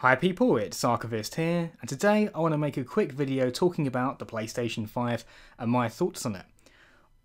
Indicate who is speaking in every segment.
Speaker 1: Hi people, it's Archivist here, and today I want to make a quick video talking about the PlayStation 5 and my thoughts on it.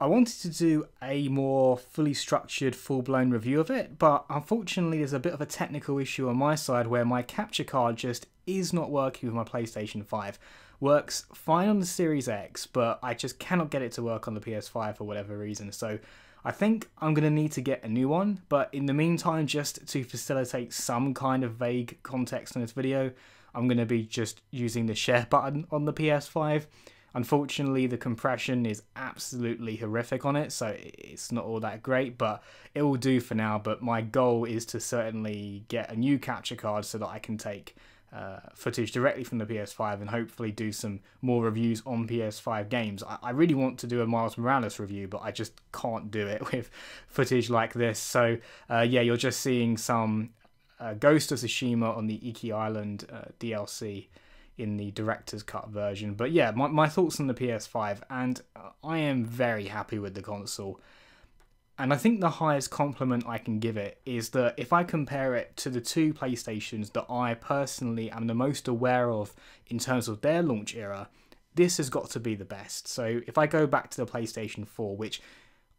Speaker 1: I wanted to do a more fully structured, full-blown review of it, but unfortunately there's a bit of a technical issue on my side where my capture card just is not working with my PlayStation 5. Works fine on the Series X, but I just cannot get it to work on the PS5 for whatever reason, so I think I'm going to need to get a new one, but in the meantime, just to facilitate some kind of vague context in this video, I'm going to be just using the share button on the PS5. Unfortunately, the compression is absolutely horrific on it, so it's not all that great, but it will do for now. But my goal is to certainly get a new capture card so that I can take uh, footage directly from the PS5 and hopefully do some more reviews on PS5 games. I, I, really want to do a Miles Morales review, but I just can't do it with footage like this. So uh, yeah, you're just seeing some uh, Ghost of Tsushima on the Iki Island uh, DLC in the director's cut version. But yeah, my, my thoughts on the PS5, and uh, I am very happy with the console. And I think the highest compliment I can give it is that if I compare it to the two PlayStations that I personally am the most aware of in terms of their launch era, this has got to be the best. So if I go back to the PlayStation 4, which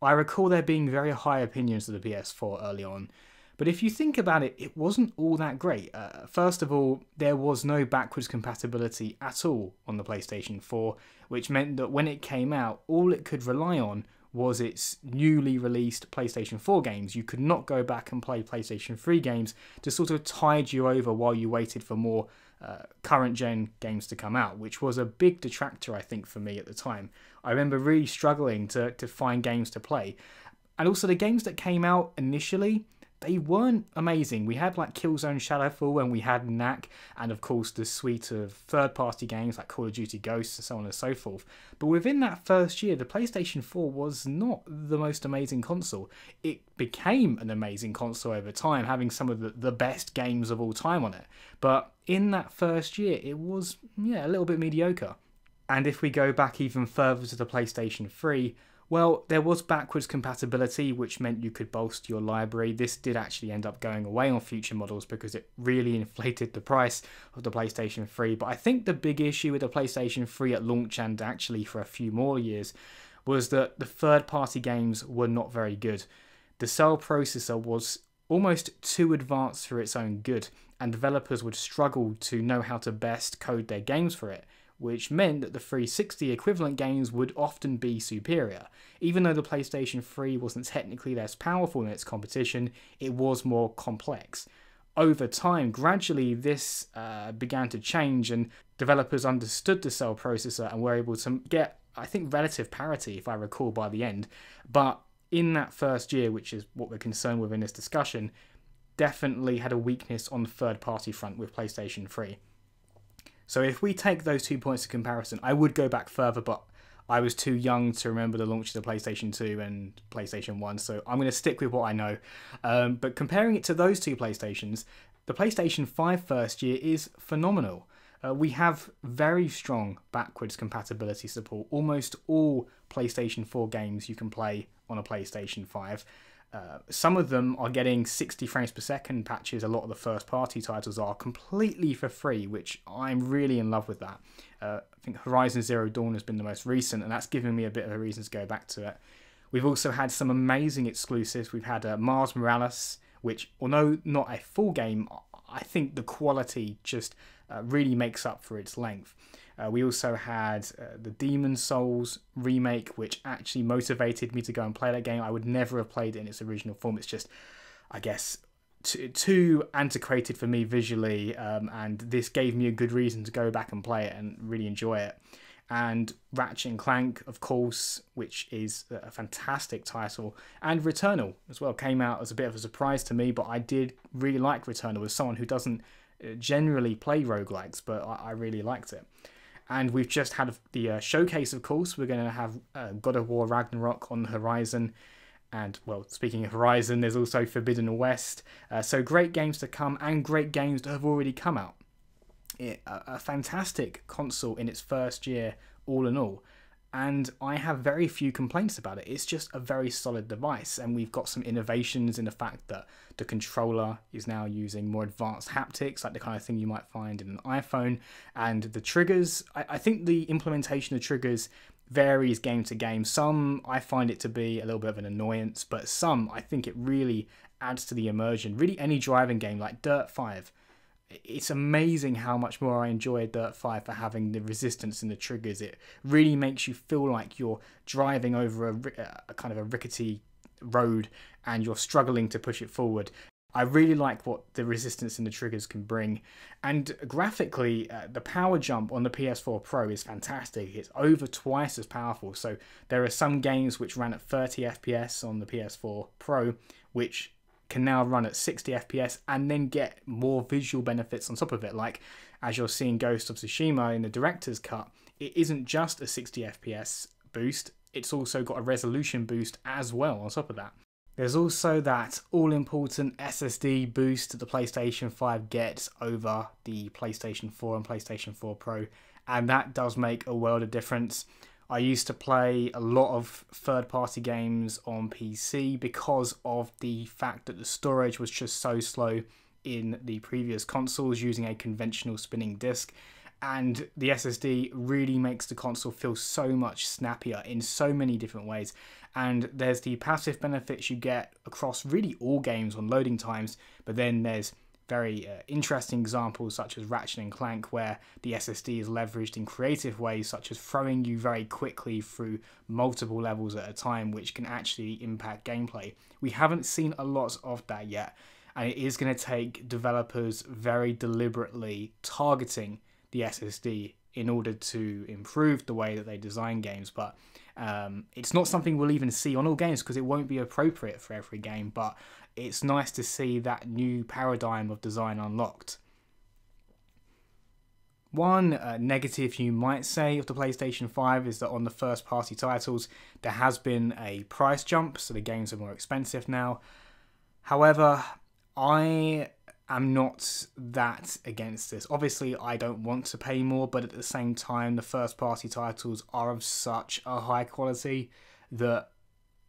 Speaker 1: I recall there being very high opinions of the PS4 early on, but if you think about it, it wasn't all that great. Uh, first of all, there was no backwards compatibility at all on the PlayStation 4, which meant that when it came out, all it could rely on was its newly released PlayStation 4 games. You could not go back and play PlayStation 3 games to sort of tide you over while you waited for more uh, current gen games to come out, which was a big detractor, I think, for me at the time. I remember really struggling to, to find games to play. And also, the games that came out initially they weren't amazing. We had like Killzone Shadowfall and we had Knack, and of course the suite of third party games like Call of Duty Ghosts and so on and so forth. But within that first year, the PlayStation 4 was not the most amazing console. It became an amazing console over time, having some of the, the best games of all time on it. But in that first year, it was, yeah, a little bit mediocre. And if we go back even further to the PlayStation 3, well, there was backwards compatibility, which meant you could bolster your library. This did actually end up going away on future models because it really inflated the price of the PlayStation 3. But I think the big issue with the PlayStation 3 at launch and actually for a few more years was that the third party games were not very good. The cell processor was almost too advanced for its own good, and developers would struggle to know how to best code their games for it which meant that the 360 equivalent games would often be superior. Even though the PlayStation 3 wasn't technically less powerful than its competition, it was more complex. Over time, gradually this uh, began to change, and developers understood the cell processor and were able to get, I think, relative parity, if I recall, by the end. But in that first year, which is what we're concerned with in this discussion, definitely had a weakness on the third party front with PlayStation 3. So if we take those two points of comparison, I would go back further, but I was too young to remember the launch of the PlayStation 2 and PlayStation 1, so I'm going to stick with what I know. Um, but comparing it to those two PlayStations, the PlayStation 5 first year is phenomenal. Uh, we have very strong backwards compatibility support. Almost all PlayStation 4 games you can play on a PlayStation 5. Uh, some of them are getting 60 frames per second patches. A lot of the first party titles are completely for free, which I'm really in love with that. Uh, I think Horizon Zero Dawn has been the most recent, and that's given me a bit of a reason to go back to it. We've also had some amazing exclusives. We've had uh, Miles Morales, which, although not a full game, I think the quality just uh, really makes up for its length. Uh, we also had uh, the Demon Souls remake, which actually motivated me to go and play that game. I would never have played it in its original form. It's just, I guess, too, too antiquated for me visually, um, and this gave me a good reason to go back and play it and really enjoy it. And Ratchet and Clank, of course, which is a fantastic title, and Returnal as well came out as a bit of a surprise to me, but I did really like Returnal as someone who doesn't uh, generally play roguelikes, but I, I really liked it. And we've just had the uh, showcase, of course. We're going to have uh, God of War Ragnarok on the horizon. And, well, speaking of Horizon, there's also Forbidden West. Uh, so great games to come and great games that have already come out. It, a, a fantastic console in its first year, all in all. And I have very few complaints about it. It's just a very solid device, and we've got some innovations in the fact that the controller is now using more advanced haptics, like the kind of thing you might find in an iPhone, and the triggers. I, I think the implementation of triggers varies game to game. Some I find it to be a little bit of an annoyance, but some I think it really adds to the immersion. Really, any driving game like Dirt 5 it's amazing how much more I enjoy Dirt 5 for having the resistance in the triggers. It really makes you feel like you're driving over a, a, kind of a rickety road and you're struggling to push it forward. I really like what the resistance and the triggers can bring. And graphically, uh, the power jump on the PS4 Pro is fantastic. It's over twice as powerful. So there are some games which ran at 30 FPS on the PS4 Pro, which can now run at 60 FPS and then get more visual benefits on top of it. Like as you're seeing Ghost of Tsushima in the director's cut, it isn't just a 60 FPS boost, it's also got a resolution boost as well on top of that. There's also that all important SSD boost that the PlayStation 5 gets over the PlayStation 4 and PlayStation 4 Pro, and that does make a world of difference. I used to play a lot of third party games on PC because of the fact that the storage was just so slow in the previous consoles using a conventional spinning disc. And the SSD really makes the console feel so much snappier in so many different ways. And there's the passive benefits you get across really all games on loading times, but then there's very uh, interesting examples such as Ratchet and Clank, where the SSD is leveraged in creative ways, such as throwing you very quickly through multiple levels at a time, which can actually impact gameplay. We haven't seen a lot of that yet, and it is going to take developers very deliberately targeting the SSD in order to improve the way that they design games. But um, it's not something we'll even see on all games because it won't be appropriate for every game. But it's nice to see that new paradigm of design unlocked. One uh, negative you might say of the PlayStation 5 is that on the first party titles there has been a price jump, so the games are more expensive now. However, I am not that against this. Obviously, I don't want to pay more, but at the same time, the first party titles are of such a high quality that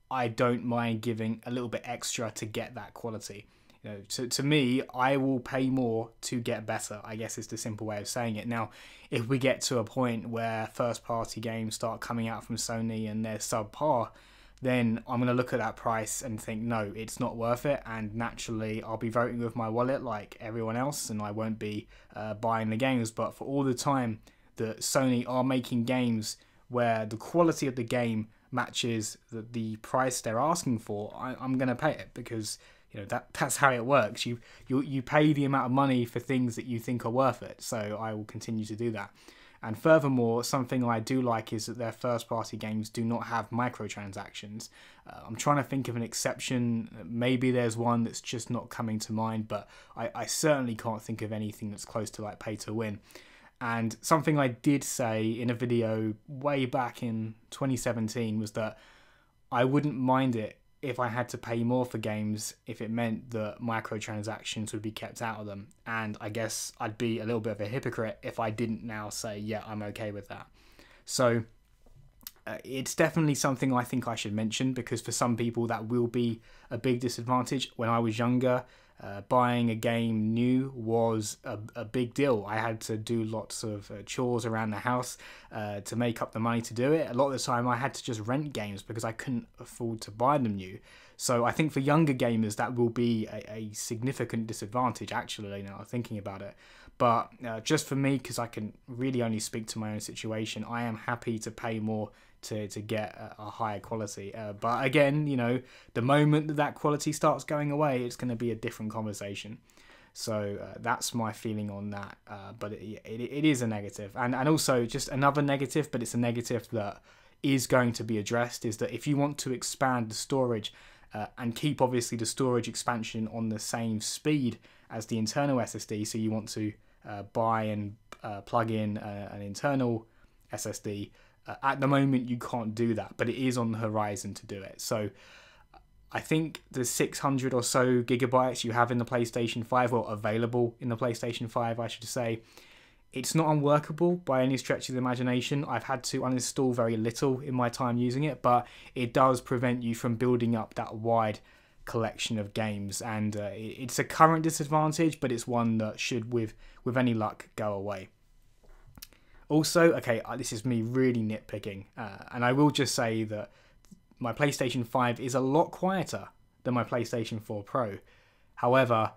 Speaker 1: I don't mind giving a little bit extra to get that quality. You know, to, to me, I will pay more to get better, I guess is the simple way of saying it. Now, if we get to a point where first party games start coming out from Sony and they're subpar, then I'm going to look at that price and think, no, it's not worth it. And naturally, I'll be voting with my wallet like everyone else and I won't be uh, buying the games. But for all the time that Sony are making games where the quality of the game matches the, the price they're asking for, I, am going to pay it because you know that that's how it works. You you you pay the amount of money for things that you think are worth it. So I will continue to do that. And furthermore, something I do like is that their first party games do not have microtransactions. Uh, I'm trying to think of an exception. Maybe there's one that's just not coming to mind, but I, I certainly can't think of anything that's close to like pay to win. And something I did say in a video way back in 2017 was that I wouldn't mind it if I had to pay more for games if it meant that microtransactions would be kept out of them. And I guess I'd be a little bit of a hypocrite if I didn't now say, yeah, I'm okay with that. So uh, it's definitely something I think I should mention because for some people that will be a big disadvantage. When I was younger, uh, buying a game new was a, a, big deal. I had to do lots of uh, chores around the house uh, to make up the money to do it. A lot of the time, I had to just rent games because I couldn't afford to buy them new. So I think for younger gamers, that will be a, a significant disadvantage, actually, now thinking about it. But uh, just for me, because I can really only speak to my own situation, I am happy to pay more to, to get a, a higher quality. Uh, but again, you know, the moment that that quality starts going away, it's going to be a different conversation. So uh, that's my feeling on that. Uh, but it, it, it is a negative. And, and also, just another negative, but it's a negative that is going to be addressed is that if you want to expand the storage uh, and keep obviously the storage expansion on the same speed as the internal SSD, so you want to uh, buy and uh, plug in uh, an internal SSD, at the moment, you can't do that, but it is on the horizon to do it. So I think the 600 or so gigabytes you have in the PlayStation 5, or available in the PlayStation 5, I should say, It's not unworkable by any stretch of the imagination. I've had to uninstall very little in my time using it, but it does prevent you from building up that wide collection of games, and uh, it's a current disadvantage, but it's one that should, with with any luck, go away. Also, okay, uh, this is me really nitpicking, uh, and I will just say that my PlayStation 5 is a lot quieter than my PlayStation 4 Pro. However,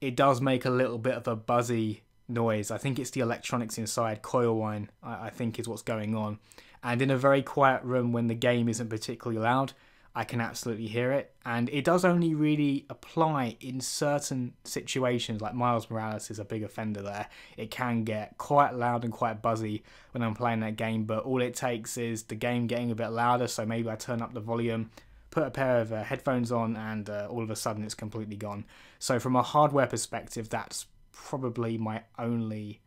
Speaker 1: it does make a little bit of a buzzy noise. I think it's the electronics inside, coil whine, I, I think is what's going on. And in a very quiet room when the game isn't particularly loud, I can absolutely hear it. And it does only really apply in certain situations, like Miles Morales is a big offender there. It can get quite loud and quite buzzy when I'm playing that game, but all it takes is the game getting a bit louder. So maybe I turn up the volume, put a pair of uh, headphones on, and uh, all of a sudden it's completely gone. So, from a hardware perspective, that's probably my only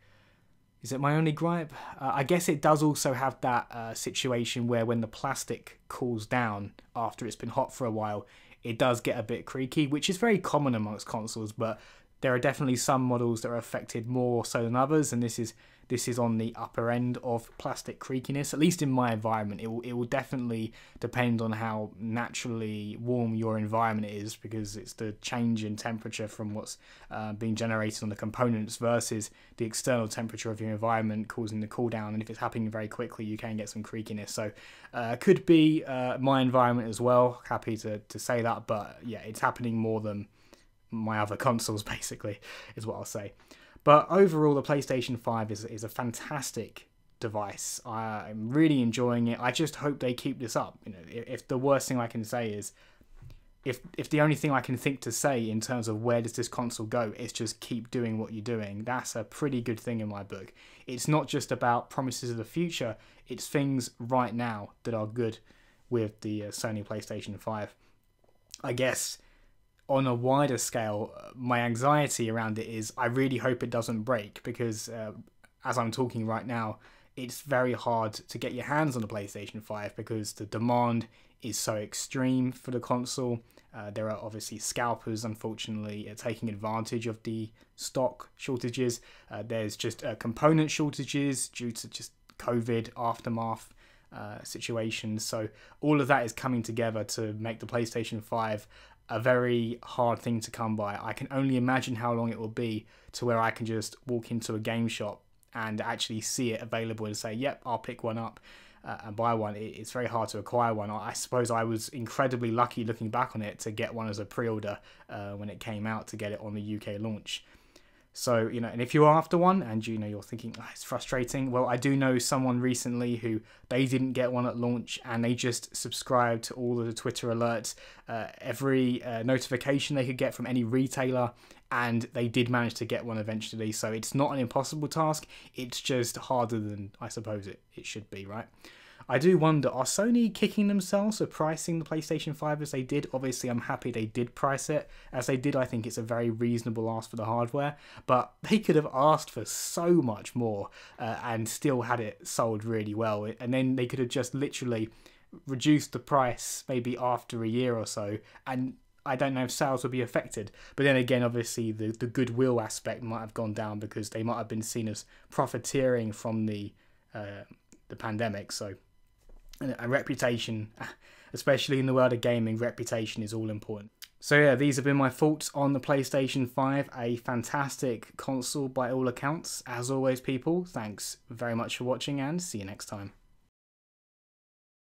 Speaker 1: is it my only gripe? Uh, I guess it does also have that uh, situation where when the plastic cools down after it's been hot for a while, it does get a bit creaky, which is very common amongst consoles, but there are definitely some models that are affected more so than others, and this is this is on the upper end of plastic creakiness. At least in my environment, it will it will definitely depend on how naturally warm your environment is, because it's the change in temperature from what's uh, being generated on the components versus the external temperature of your environment causing the cool down. And if it's happening very quickly, you can get some creakiness. So uh, could be uh, my environment as well. Happy to to say that, but yeah, it's happening more than my other consoles basically is what I'll say. But overall, the PlayStation 5 is, is a fantastic device. I'm really enjoying it. I just hope they keep this up. You know, if the worst thing I can say is, if if the only thing I can think to say in terms of where does this console go is just keep doing what you're doing, that's a pretty good thing in my book. It's not just about promises of the future; it's things right now that are good with the uh, Sony PlayStation 5. I guess on a wider scale, my anxiety around it is I really hope it doesn't break because uh, as I'm talking right now, it's very hard to get your hands on the PlayStation 5 because the demand is so extreme for the console. Uh, there are obviously scalpers, unfortunately, uh, taking advantage of the stock shortages. Uh, there's just uh, component shortages due to just COVID aftermath uh, situations. So all of that is coming together to make the PlayStation 5 a very hard thing to come by. I can only imagine how long it will be to where I can just walk into a game shop and actually see it available and say, yep, I'll pick one up uh, and buy one. It's very hard to acquire one. I suppose I was incredibly lucky looking back on it to get one as a pre order uh, when it came out to get it on the UK launch. So, you know, and if you're after one and you know you're thinking oh, it's frustrating, well, I do know someone recently who they didn't get one at launch and they just subscribed to all of the Twitter alerts, uh, every uh, notification they could get from any retailer, and they did manage to get one eventually. So it's not an impossible task, it's just harder than I suppose it, it should be, right? I do wonder, are Sony kicking themselves for pricing the PlayStation 5 as they did? Obviously, I'm happy they did price it as they did. I think it's a very reasonable ask for the hardware, but they could have asked for so much more uh, and still had it sold really well. And then they could have just literally reduced the price maybe after a year or so and I don't know if sales would be affected. But then again, obviously, the, the goodwill aspect might have gone down because they might have been seen as profiteering from the uh, the pandemic. So a uh, reputation, especially in the world of gaming, reputation is all important. So yeah, these have been my thoughts on the PlayStation 5, a fantastic console by all accounts. As always, people, thanks very much for watching and see you next time.